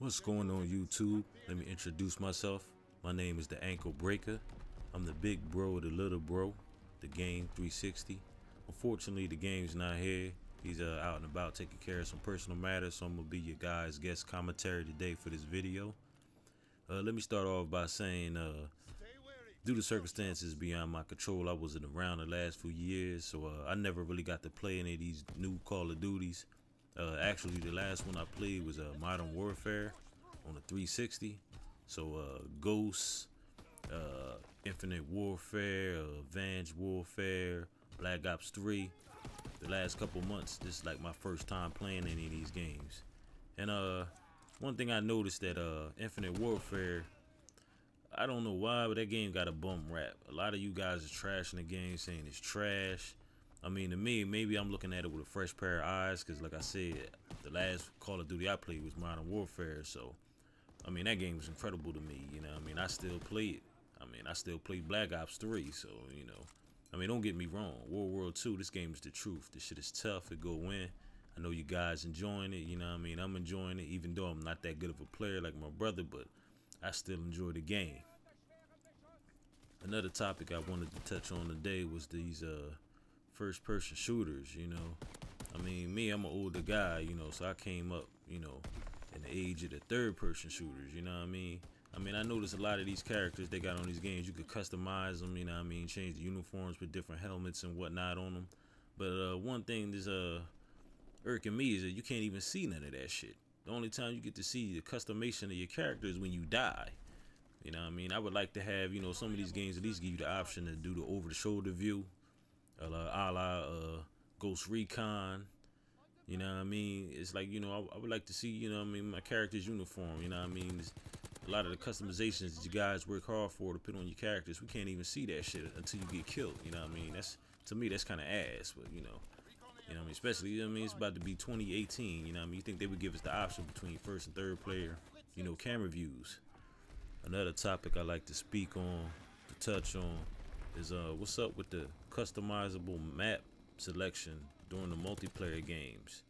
What's going on YouTube? Let me introduce myself. My name is DaAnkleBreaka. I'm the big bro, the little bro, DahGame360. Unfortunately, the game's not here. He's uh, out and about taking care of some personal matters, so I'm gonna be your guys' guest commentary today for this video. Uh, let me start off by saying, uh, due to circumstances beyond my control, I wasn't around the last few years, so uh, I never really got to play any of these new Call of Duties. Uh, actually, the last one I played was uh, Modern Warfare on the 360. So uh, Ghosts, uh, Infinite Warfare, uh, Advanced Warfare, Black Ops 3. The last couple months, this is like my first time playing any of these games. And uh, one thing I noticed that uh, Infinite Warfare, I don't know why, but that game got a bum rap. A lot of you guys are trashing the game, saying it's trash. I mean, to me, maybe I'm looking at it with a fresh pair of eyes, because like I said, the last Call of Duty I played was Modern Warfare, so, I mean, that game was incredible to me, you know I mean? I still play it. I mean, I still play Black Ops 3, so, you know. I mean, don't get me wrong. World War II, this game is the truth. This shit is tough. It go win. I know you guys enjoying it, you know I mean? I'm enjoying it, even though I'm not that good of a player like my brother, but I still enjoy the game. Another topic I wanted to touch on today was these, uh, first person shooters, you know. I mean, me, I'm an older guy, you know, so I came up, you know, in the age of the third person shooters, you know what I mean? I mean, I noticed a lot of these characters they got on these games, you could customize them, you know what I mean? Change the uniforms with different helmets and whatnot on them. But uh, one thing that's uh, irking me is that you can't even see none of that shit. The only time you get to see the customization of your character is when you die. You know what I mean? I would like to have, you know, some of these games at least give you the option to do the over-the-shoulder view a la uh, Ghost Recon. You know what I mean? It's like, you know, I, I, would like to see, you know I mean, my character's uniform. You know what I mean? It's a lot of the customizations that you guys work hard for to put on your characters, we can't even see that shit until you get killed. You know what I mean? That's, to me, that's kind of ass, but, you know. You know what I mean? Especially, you know what I mean? It's about to be 2018, you know what I mean? You think they would give us the option between first and third player, you know, camera views. Another topic I like to speak on, to touch on, is uh what's up with the customizable map selection during the multiplayer games?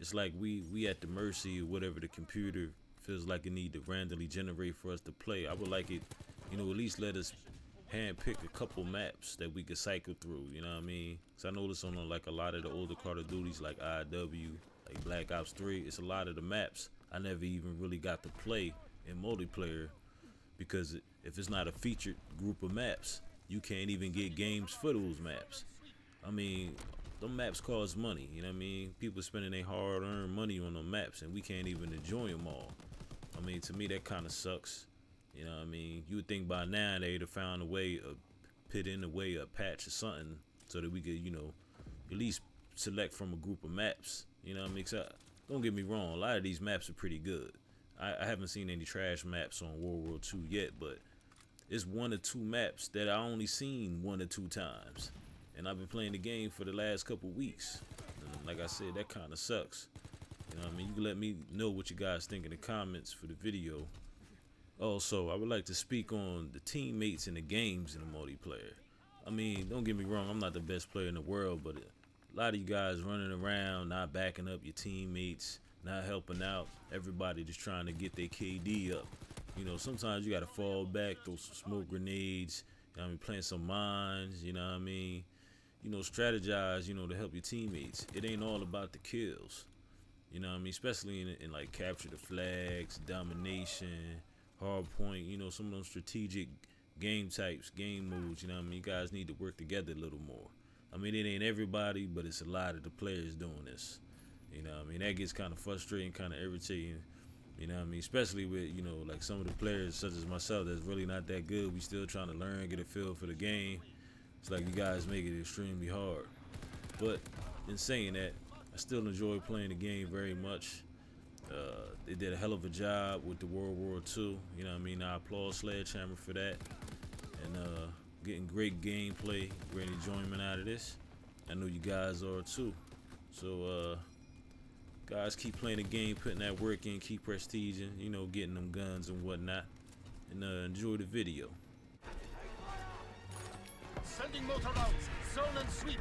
It's like we we at the mercy of whatever the computer feels like it need to randomly generate for us to play. I would like it you know at least let us hand pick a couple maps that we could cycle through you know what i mean? Because i noticed on like a lot of the older call of duties like iw like black ops 3 it's a lot of the maps i never even really got to play in multiplayer because if it's not a featured group of maps you can't even get games for those maps. I mean, the maps cost money, you know what I mean? People spending their hard-earned money on the maps, and we can't even enjoy them all. I mean, to me, that kind of sucks. You know what I mean? You would think by now they'd have found a way of put in a way a patch or something so that we could, you know, at least select from a group of maps. You know what I mean? So, don't get me wrong, a lot of these maps are pretty good. I, I haven't seen any trash maps on World War II yet, but it's one or two maps that I only seen one or two times. And I've been playing the game for the last couple weeks. And like I said, that kind of sucks. You know what I mean? You can let me know what you guys think in the comments for the video. Also, I would like to speak on the teammates in the games in the multiplayer. I mean, don't get me wrong, I'm not the best player in the world, but a lot of you guys running around, not backing up your teammates, not helping out, everybody just trying to get their KD up. You know, sometimes you got to fall back, throw some smoke grenades, you know I mean, plant some mines, you know what I mean? You know, strategize, you know, to help your teammates. It ain't all about the kills. You know what I mean? Especially in, in like capture the flags, domination, hard point, you know, some of those strategic game types, game moves, you know what I mean? You guys need to work together a little more. I mean, it ain't everybody, but it's a lot of the players doing this. You know I mean? That gets kind of frustrating, kind of irritating you know what I mean? Especially with, you know, like some of the players such as myself that's really not that good. We still trying to learn, get a feel for the game. It's like you guys make it extremely hard. But in saying that, I still enjoy playing the game very much. Uh, they did a hell of a job with the World War II. You know what I mean? I applaud Sledgehammer for that. And uh, getting great gameplay, great enjoyment out of this. I know you guys are too. So, uh, Guys, keep playing the game, putting that work in, keep prestiging, you know, getting them guns and whatnot. And uh, enjoy the video. Sending motor zone and sweep.